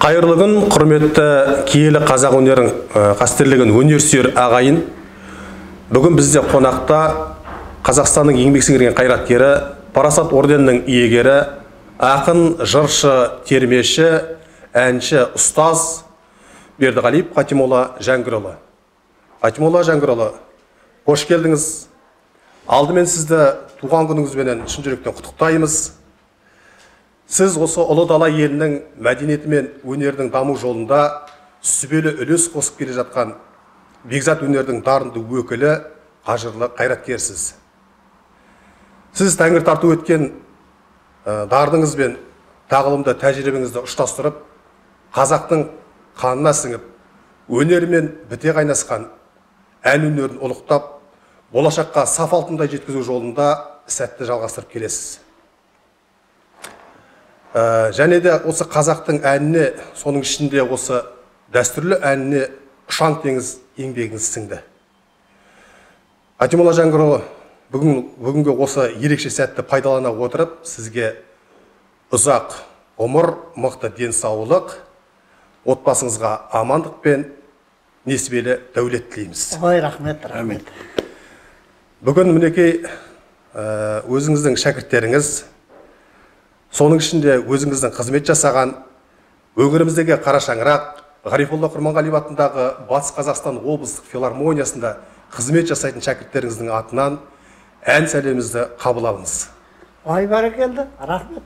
қайырлы күн құрметті киелі қазақ өнерін ә, қастерлеген өнерсүйер ағайын. Бүгін бізде қонақта қазақстанның еңбек сіңірген қайраткері парасат орденінің иегері ақын жыршы термеші әнші ұстаз бердіғалиев қатимолла жәңгірұлы. Қатимолла жәңгірұлы қош келдіңіз. Алдымен сізді туған күніңізбенен шын жүректен құттықтаймыз. Сіз осы ұлы дала елінің мәдениеті мен өнердің даму жолында сүбелі үлес қосып келе жатқан бекзат өнердің дарынды өкілі қажырлы қайраткерсіз. Сіз тәңір тарту еткен ә, дарыныңыз бен тағылымды тәжірибеңізді ұштастырып қазақтың қанына сіңіп өнерімен біте қайнасқан ән өнерін ұлықтап болашаққа саф алтындай жеткізу жолында сәтті жалғастырып келесіз. Ә, және де осы қазақтың әніне соның ішінде осы дәстүрлі әніне ұшан теңіз еңбегіңіз сіңді. Атимолла жәңгірұлы бүгін бүгінгі осы ерекше сәтті пайдалана отырып сізге ұзақ ғұмыр мықты денсаулық отбасыңызға амандық пен несібелі дәулет тілейміз. Ой рахмет рахмет. Бүгін мінекей ә, өзіңіздің шәкірттеріңіз соның ішінде өзіңіздің қызмет жасаған өңіріміздегі қара шаңырақ ғарифолла құрманғалиев атындағы батыс қазақстан облыстық филармониясында қызмет жасайтын шәкірттеріңіздің атынан ән сәлемімізді қабыл алыңыз. Ой бәрекелді. Рахмет.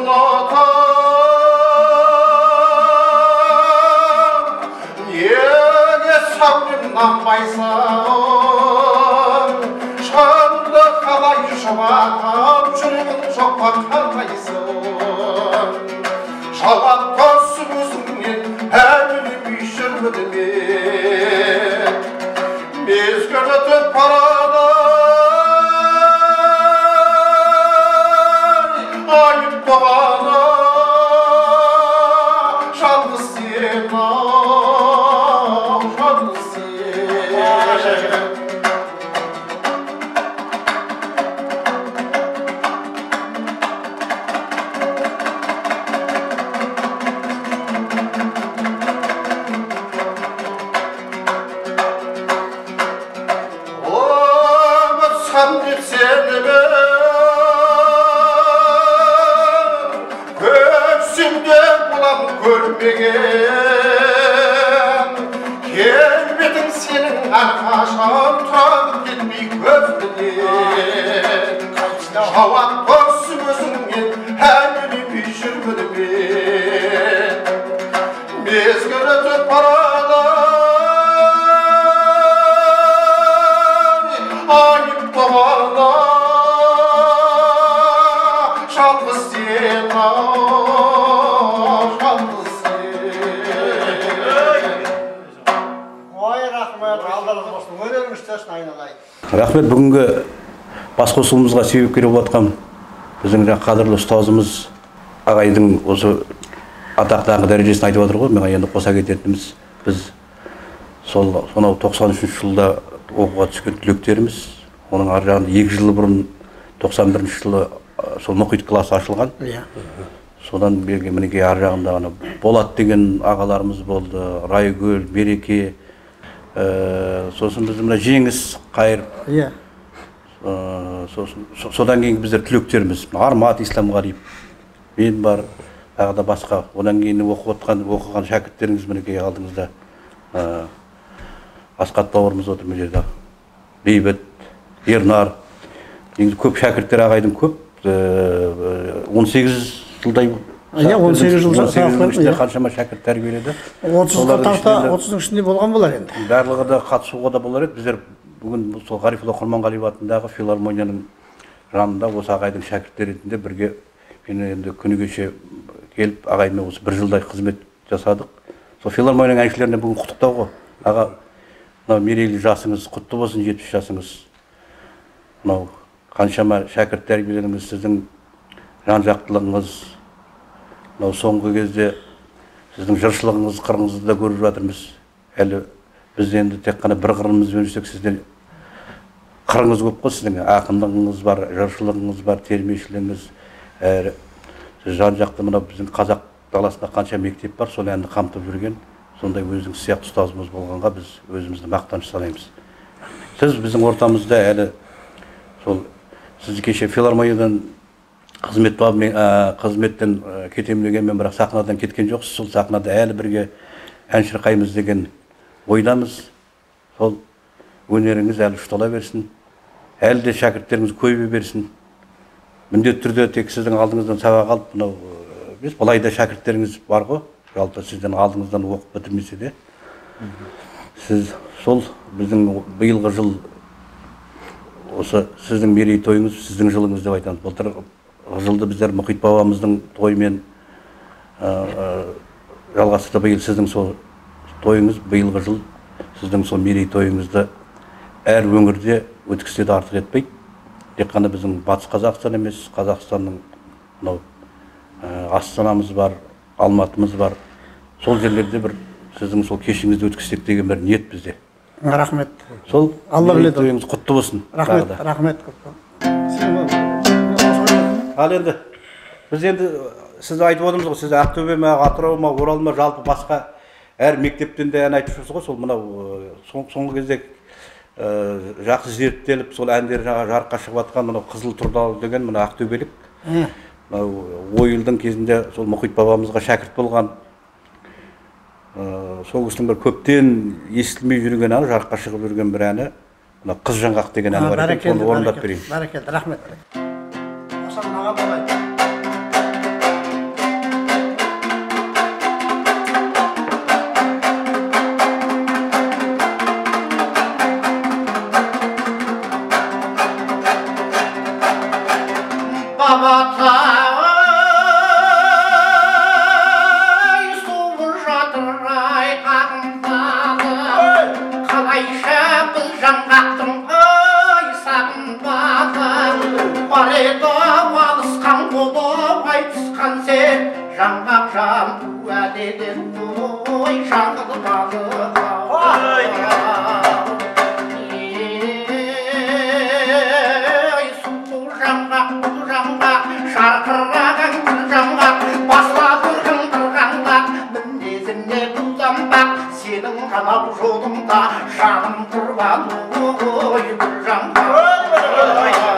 Sen Ağunata Niye sabrımdan baysan Şanlı kalay şabatam Çürümün çokma kalmayısın Şabat tosu рахмет бүгінгі басқосуымызға себепкер болып жатқан біздің жаңағы қадірлі ұстазымыз ағайдың осы атақ дәрежесін айтып жатыр ғой. Маған енді қоса кететініміз біз сол сонау тоқсан үшінші жылда оқуға түскен түлектеріміз оның ар жағында екі жыл бұрын тоқсан бірінші жылы сол мұхит классы ашылған. Иә. Содан берген мінекей ар жағында ана болат деген ағаларымыз болды райгүл береке ә, сосын біз мына жеңіс қайыр. Иә. Э, сосын со- содан кейінгі біздер түлектеріміз армат исламғалиев мен бар тағы да басқа. Одан кейін оқып отқан оқыған шәкірттеріңіз мінекей алдыңызда Э, асхат бауырымыз отыр мына жерде. Бейбіт ернар. Негізі көп шәкірттер ағайдың көп. Он сегіз жылдай Иә, 18 жыл он сегіздің сабақ ішінде қаншама шәкірт тәрбиеледі. тарта ішінде- отыздың ішінде болған болар енді. Барлығы да қатысуға да болар еді. Біздер бүгін сол ғарифолла құрманғалиев атындағы филармонияның жанында осы ағайдың шәкірттері ретінде бірге мен енді күні кеше келіп ағаймен осы бір жылдай қызмет жасадық. Сол филармонияның әншілеріне бүгін құттықтау ғой. Аға мынау мерейлі жасыңыз құтты болсын жетпіс жасыңыз. Мынау қаншама шәкірт тәрбиеледіңіз сіздің жан жақтылығыңыз мынау соңғы кезде сіздің жыршылығыңыз қырыңызды да көріп жатырмыз. Әлі біз енді тек қана бір қырымызбен жүрсек сізден қырыңыз көп қой сіздің. Ақындығыңыз бар жыршылығыңыз бар термешілігіңіз. Әрі сіз жан жақты мынау біздің қазақ даласында қанша мектеп бар сол әнді қамтып жүрген. Сондай өзіңіз сияқты ұстазымыз болғанға біз өзімізді мақтаныш санаймыз. Сіз біздің ортамызда әлі сол сіз кеше филармониядан қызмет бабымен ә, қызметтен ә, кетемін дегенмен бірақ сахнадан кеткен жоқсыз. Сол сахнада әлі бірге ән шырқаймыз деген ойдамыз. Сол өнеріңіз әлі ұштала берсін. Әлі де шәкірттеріңіз көбейе берсін. Міндетті түрде тек сіздің алдыңыздан сабақ алып мынау ә, емес былай да шәкірттеріңіз бар ғой. Жалпы сізден алдыңыздан оқып бітірмесе де. Сіз сол біздің биылғы жыл осы сіздің мерейтойыңыз сіздің жылыңыз деп айтамыз былтыр жылды біздер мұхит бабамыздың тойымен жалғастырды биыл сіздің сол тойыңыз биылғы жыл сіздің сол мерейтойыңызды әр өңірде өткізсе де артық етпейді. Тек қана біздің батыс қазақстан емес қазақстанның мынау астанамыз бар алматымыз бар. Сол жерлерде бір сіздің сол кешіңізді өткізсек деген бір ниет бізде. Рахмет. Сол алла біледі. құтты болсын рахмет рахмет ал енді біз енді сіз айтып отырмыз ғой сіз ақтөбе ма атырау ма орал ма жалпы басқа әр мектептен де ән айтып жүрсіз ғой сол мынау соңғы кезде жақсы зерттеліп сол әндер жаңа жарыққа шығып жатқан мынау қызыл тұрдал деген мына ақтөбелік мынау ойылдың кезінде сол мұхит бабамызға шәкірт болған сол кісінің бір көптен естілмей жүрген әні жарыққа шығып жүрген бір әні. Мына қыз жаңғақ деген әні бар екен соны орындап берейін. бәрекелді рахмет. Бұл жолыңда жаным құрбан ой. гүл жаңғақ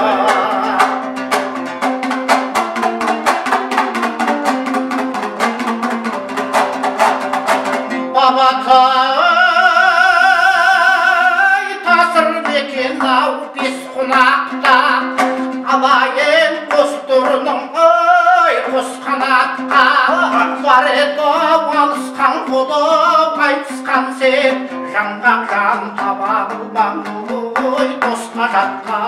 жаңғақ жан таба алман ой досқа жатқа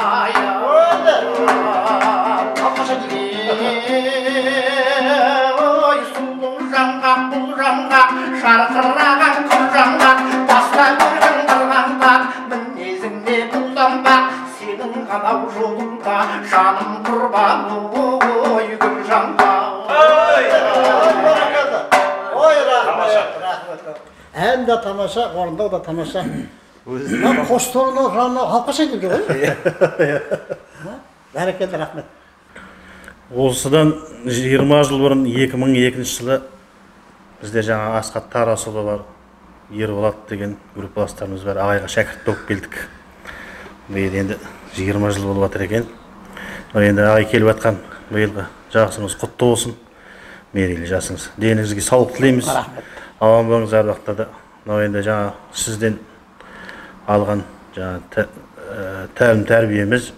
ой сұлу жаңғақ бұл жаңғақ жарқыраған күн жаңғақ баста көрген қырғаңдақ мінезіңде бұлданбақ сенің ғана жолыңда жаным құрбан тамаша орындау да тамаша қос торының жанына алып қашайын деп ғой бәрекелді рахмет осыдан 20 жыл бұрын 2002 жылы бізде жаңа асхат тарасұлы бар ерболат деген группаластарымыз бар ағайға шәкірт болып келдік биыл енді жиырма жыл болып жатыр екен мына енді ағай келіп жатқан биылғы жасыңыз құтты болсын мерейлі жасыңыз деніңізге саулық тілейміз аман болыңыз әр уақытта да мынау енді жаңа сізден алған жаңа ә, тәлім тәрбиеміз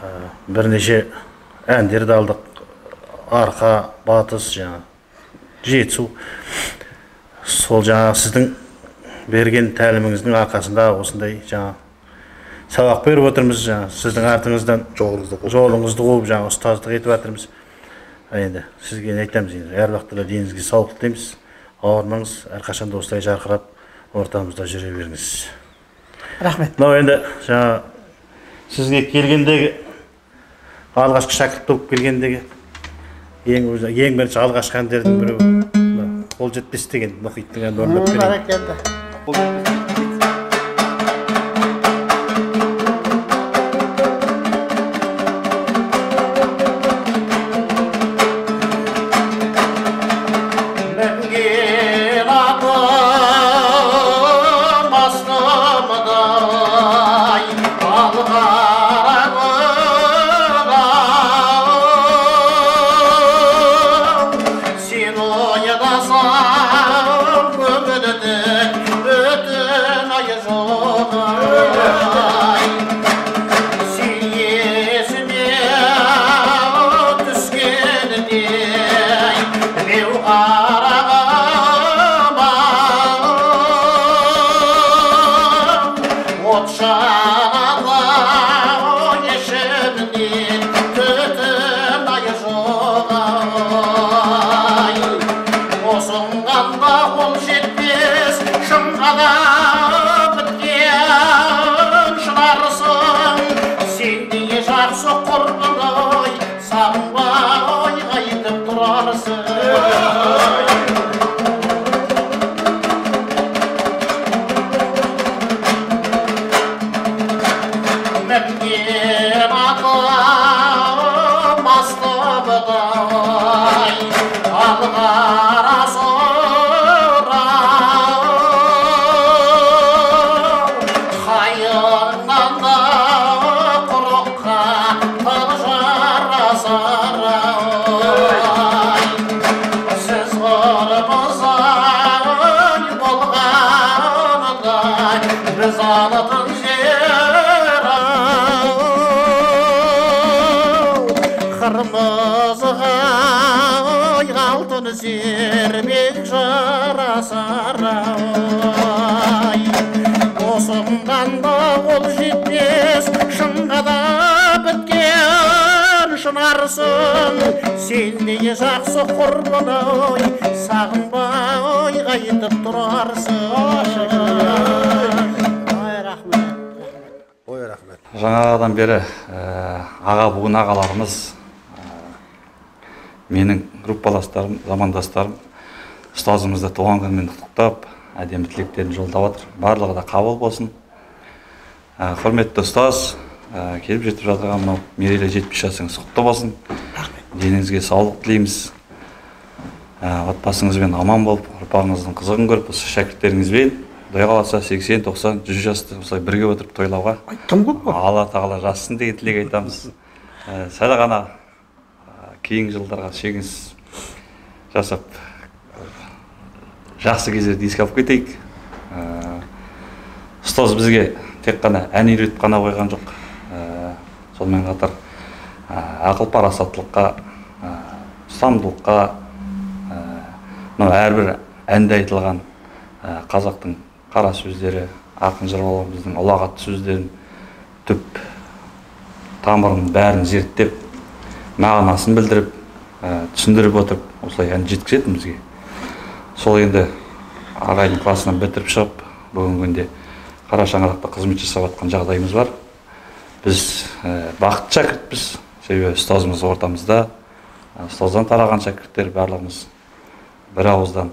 ә, бірнеше әндерді алдық. Арқа батыс жаңа жетісу. Сол жаңа сіздің берген тәліміңіздің арқасында осындай жаңа сабақ беріп отырмыз жаңа сіздің артыңыздан Жолыңызды қуып. жолыңызды қуып жаңа ұстаздық етіп жатырмыз. Енді сізге айтамыз енді әр уақытта да деніңізге саулық тілейміз. Ауырмаңыз әрқашанда осылай жарқырап ортамызда жүре беріңіз. Рахмет. Мынау енді жаңа сізге келгендегі алғашқы шәкірт болып келгендегі ең өзі ең бірінші алғашқы әндердің біреуі. Қол жетпес деген мұхиттың әнін орындап берейін. Сендей жақсы құрбын ой сағынбай қайтып тұрарсың. Ой рахмет ой рахмет. Жаңадан бері ә, аға буын ағаларымыз ә, менің группаластарым замандастарым ұстазымызды туған күнімен құттықтап әдемі тілектерін жолдап жатыр барлығы да қабыл болсын. Ә, құрметті ұстаз келіп жетіп жатырған мынау мерейлі жетпіс жасыңыз құтты болсын. Деніңізге саулық тілейміз. Ә, отбасыңызбен аман болып ұрпағыңыздың қызығын көріп осы шәкірттеріңізбен құдай қаласа сексен тоқсан жүз жасты осылай бірге отырып тойлауға тым көп қой. алла тағала жазсын деген тілек айтамыз. Ә, сәл ғана ә, кейінгі жылдарға шегініс жасап ә, жақсы кездерді еске алып кетейік. Ә, ұстаз бізге тек қана ән үйретіп қана қойған жоқ. Ә, сонымен қатар ақыл парасаттылыққа ұстамдылыққа мынау әрбір әнде айтылған қазақтың қара сөздері ақын жырауларымыздың ұлағатты сөздерін түп тамырын бәрін зерттеп мағынасын білдіріп түсіндіріп отырып осылай ән жеткізетін бізге. Сол енді ағайдың классынан бітіріп шығып бүгінгі күнде қара шаңырақта қызмет жасап жатқан жағдайымыз бар. Біз бақытты шәкіртпіз. Себебі ұстазымыз ортамызда. Ұстаздан тараған шәкірттер барлығымыз бір ауыздан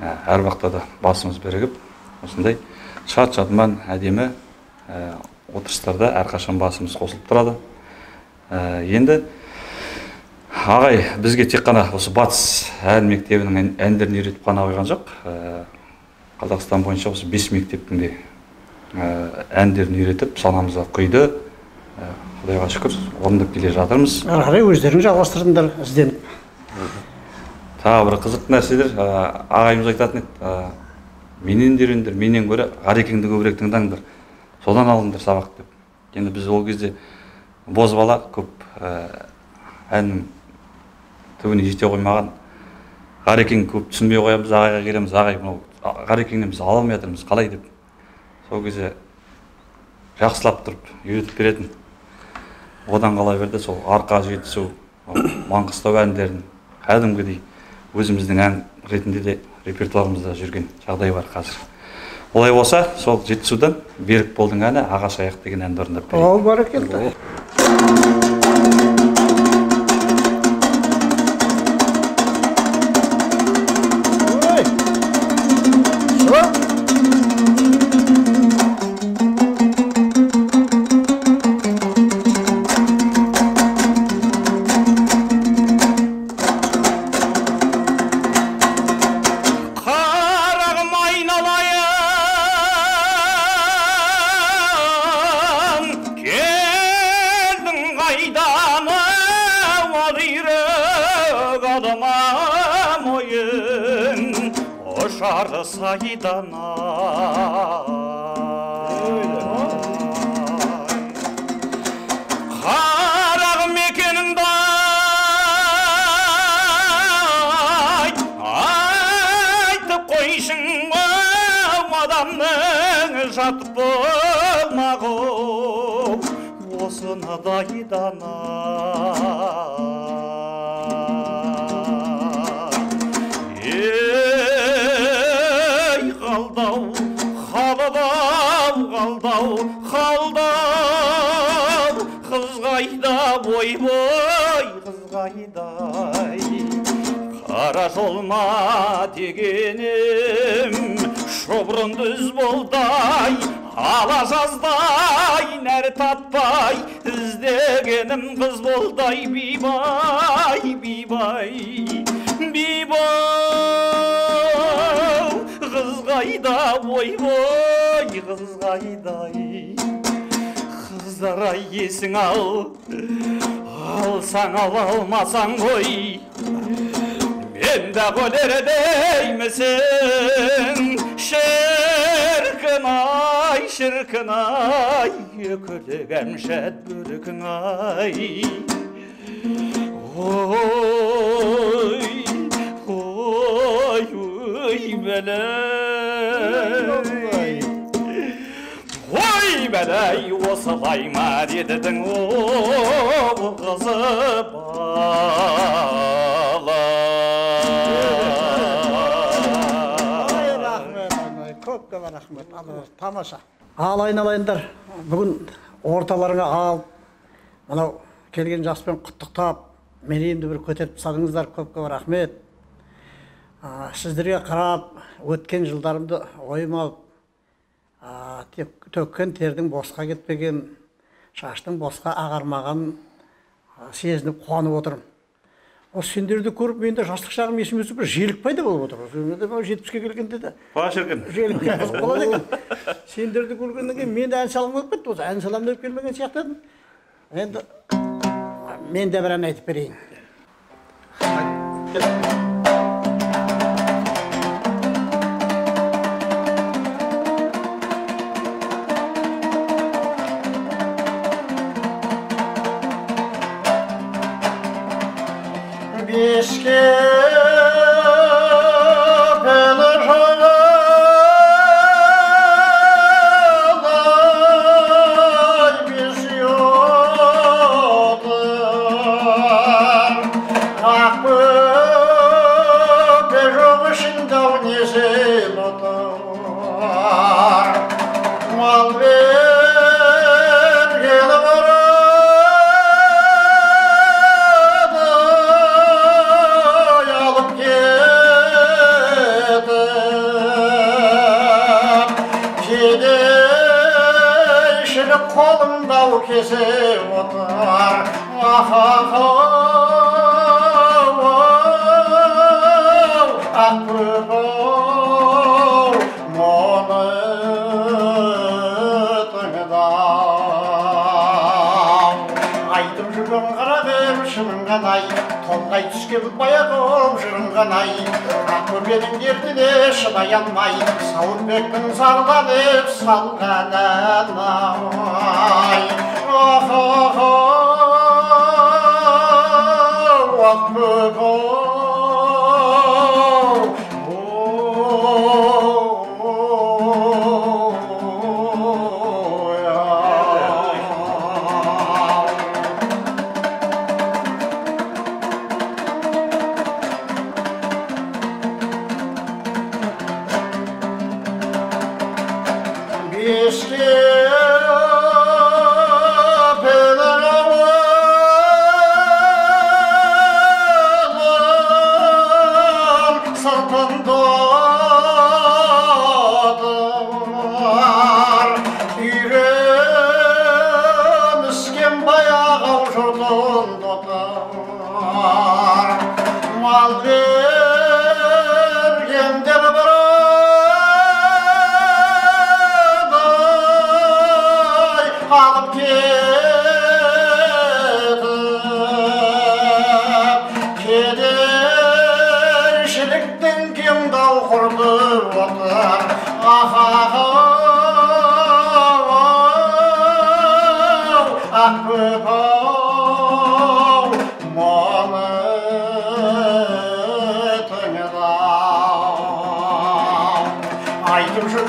әр уақытта да басымыз бірігіп осындай шат шадыман әдемі отырыстарда әрқашан басымыз қосылып тұрады. Енді ағай бізге тек қана осы батыс ән мектебінің ән- әндерін үйретіп қана қойған жоқ. Қазақстан бойынша осы бес мектептің де әндерін үйретіп санамызға құйды. Ә, құдайға шүкір орындап келе жатырмыз. Ары қарай өздерің жалғастырыңдар ізденіп тағы бір қызық нәрселер ә, ағайымыз айтатын еді ә, менен де үйреніңдер менен гөрі ғарекеңді көбірек тыңдаңдар. Содан алыңдар сабақ деп. Енді біз ол кезде бозбала көп ә, әннің түбіне жете қоймаған ғарекең көп түсінбей қоямыз ағайға келеміз ағай мынау ғарекеңнен біз ала алмай жатырмыз қалай деп. Сол кезде жақсылап тұрып үйретіп беретін. Одан қала берді? Сол арқа жетісу маңғыстау әндерін кәдімгідей өзіміздің ән ретінде де репертуарымызда жүрген жағдай бар қазір. Олай болса сол жетісудан берікболдың әні ағаш аяқ деген әнді орындап берейік. Ол бәрекелді жат болмағы осыны дайдан ей қалдау қалдау қалдау қалдау қыз қайда бой бой қыз қайдай қара жолма дегенім шұбырын дүз болдай ала жаздай нәр таппай іздегенім қыз болдай бибай бибай бибай. Қыз қайда ойбой қыз қайдай? Қыздар ай есің ал алсаң ала алмасаң қой мен де қөлер деймісің шіркін ай шіркін ай үкілік әмшәт бөркің ай ой ой ой бәләй ой бәләй осылай ма дедің о тамаша. Ал айналайындар бүгін орталарыңа алып мынау келген жаспен құттықтап енді бір көтеріп тастадыңыздар көп көп рахмет сіздерге қарап өткен жылдарымды ойыма алып төккен тердің босқа кетпеген шаштың босқа ағармағанын сезініп қуанып отырмын. Осы сендерді көріп менде жастық шағым есіме түсіп бір желік пайда болып отыр. Жетпіске келгенде де ба шіркін. қызық болады екен. Сендерді көргеннен кейін мен де ән салғым келіп кетті. Осы ән саламын деп келмеген сияқты едім. Енді мен де бір ән айтып берейін. Беске пәлі жағалай бес ұйықтар ақ қарағым шының ғанай толғай түскен баяғым жырым ғанай ақбөбенің дертіне шыдай алмай сауытбектің зарланып салған ән-ай Бешке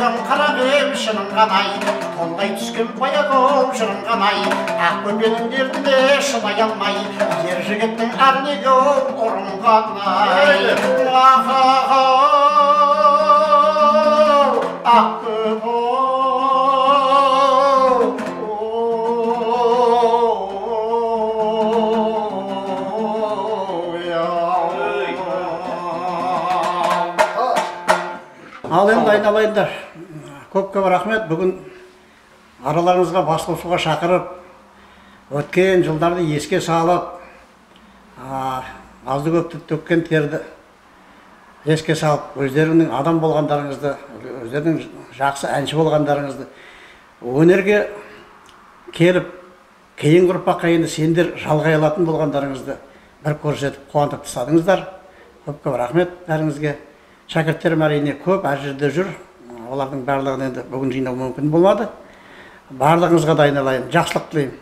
жүрген қарағым шының ғанай толғай түскен баяғым жырың ғанай ақбөпенің дертіне шыдай алмай ер жігіттің әрнегі ұрын ғанай ақбөп ал енді айналайындар көп көп рахмет. Бүгін араларыңызға бас қосуға шақырып өткен жылдарды еске салып азды көпті төккен терді еске салып өздеріңнің адам болғандарыңызды өздерінің жақсы әнші болғандарыңызды өнерге келіп кейінгі ұрпаққа енді сендер жалғай алатын болғандарыңызды бір көрсетіп қуантып тастадыңыздар. Көп көп рахмет бәріңізге. Шәкірттерім әрине көп әр жерде жүр. Олардың барлығын енді бүгін жинау мүмкін болмады барлығыңызға да айналайын жақсылық тілеймін.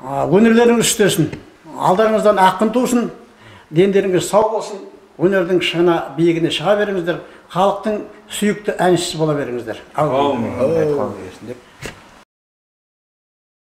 Өнерлеріңіз үстесін алдарыңыздан ақ күн тусын дендеріңіз сау болсын өнердің шыңына биігіне шыға беріңіздер халықтың сүйікті әншісі бола беріңіздер. Әумин